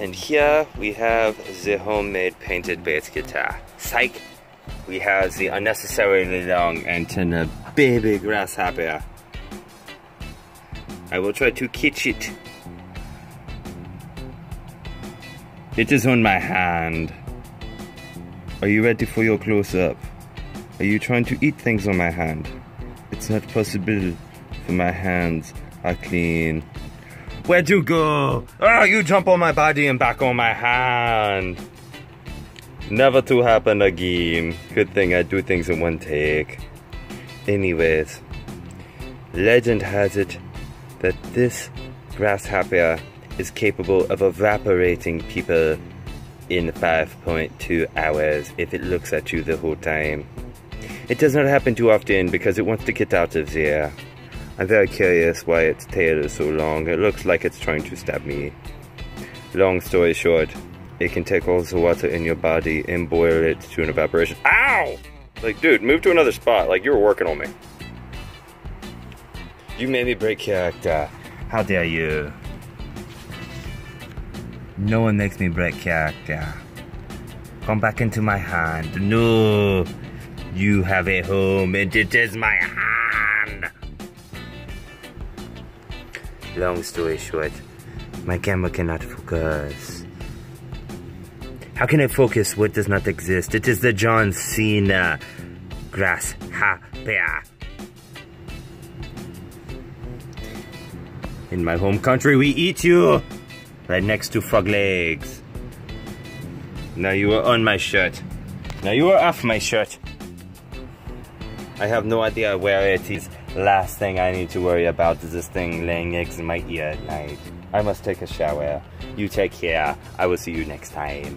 And here we have the homemade painted bass guitar. Psych! We have the unnecessarily long antenna baby grasshopper. I will try to catch it. It is on my hand. Are you ready for your close-up? Are you trying to eat things on my hand? It's not possible, for my hands are clean. Where'd you go? Oh, you jump on my body and back on my hand. Never to happen again. Good thing I do things in one take. Anyways, legend has it that this grasshopper is capable of evaporating people in 5.2 hours if it looks at you the whole time. It does not happen too often because it wants to get out of there. I'm very curious why its tail is so long. It looks like it's trying to stab me. Long story short, it can take all the water in your body and boil it to an evaporation. Ow! Like, dude, move to another spot. Like, you were working on me. You made me break character. Uh, how dare you? No one makes me break character. Uh. Come back into my hand. No! You have a home and it is my hand! Long story short, my camera cannot focus. How can I focus what does not exist? It is the John Cena grasshopper. In my home country, we eat you right next to frog legs. Now you are on my shirt. Now you are off my shirt. I have no idea where it is. Last thing I need to worry about is this thing laying eggs in my ear at night. I must take a shower. You take care. I will see you next time.